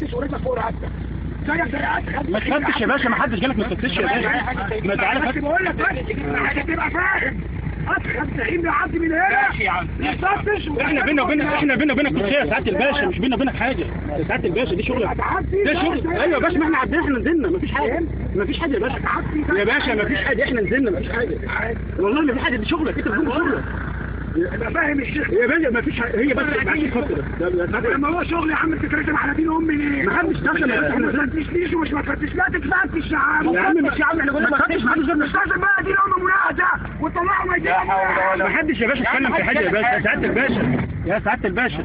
زيك زي ما تفتش يا باشا ما حدش جالك ما تفتش يا باشا. ما تعالى فتش بقول لك بس حاجة تبقى فاهم. ادخل زعيم يعدي من هنا. ماشي يا عم. إحنا بينا وبينك إحنا بينا وبينك يا سعاده الباشا مش بينا وبينك حاجة. يا سعاده الباشا دي هتعدي ده شغل. أيوه يا باشا ما إحنا عدينا إحنا نزلنا. مفيش حاجة. مفيش حاجة يا باشا. يا باشا مفيش حاجة. إحنا نزلنا مفيش حاجة. والله مفيش حاجة دي شغلك. انت بتقول شغلك. يبقى فاهم الشيخ. يا باشا مفيش حاجة. هي بس ده- لما هو شغل يا عم تترسم على دين أمي ليه؟ ما حدش دخل. يا باشا إحنا ما تفتشنيش ومش ما تفتش لا تتفتش يا عم. يا عم مش يا عم. إحنا قلنا ما تفتش ما حدش مش لازم بقى دين أمي مناقشة. وتطلعوا ما يجيش. ما حدش يا باشا اتكلم في حاجة يا باشا. يا سعادة الباشا. يا سعادة الباشا.